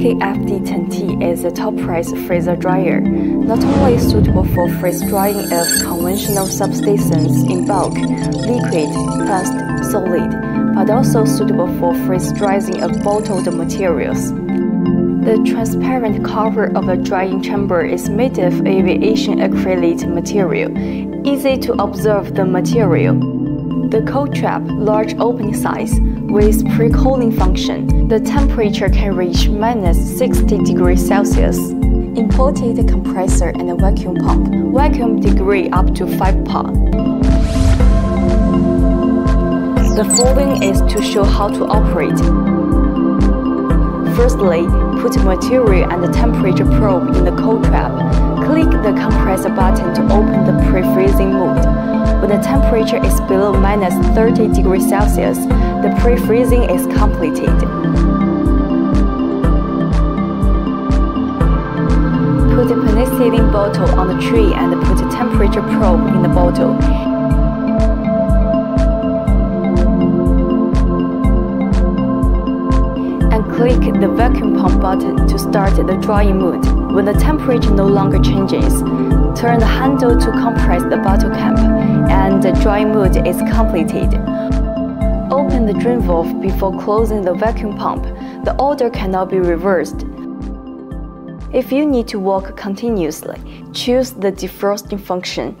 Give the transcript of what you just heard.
BK-FD10T is a top-press freezer dryer, not only suitable for freeze drying of conventional substances in bulk, liquid, fast, solid, but also suitable for freeze drying of bottled materials. The transparent cover of the drying chamber is made of aviation acrylic material, easy to observe the material. The cold trap, large opening size, with pre-cooling function, the temperature can reach minus 60 degrees Celsius. Imported compressor and vacuum pump, vacuum degree up to 5 pa. The following is to show how to operate. Firstly, put material and temperature probe in the cold trap. Click the compressor button to open the pre-freezing mode. The temperature is below minus 30 degrees Celsius, the pre-freezing is completed. Put the penicillin bottle on the tree and put a temperature probe in the bottle. And click the vacuum pump button to start the drying mode. When the temperature no longer changes, Turn the handle to compress the bottle cap, and the dry mode is completed. Open the drain valve before closing the vacuum pump. The order cannot be reversed. If you need to work continuously, choose the defrosting function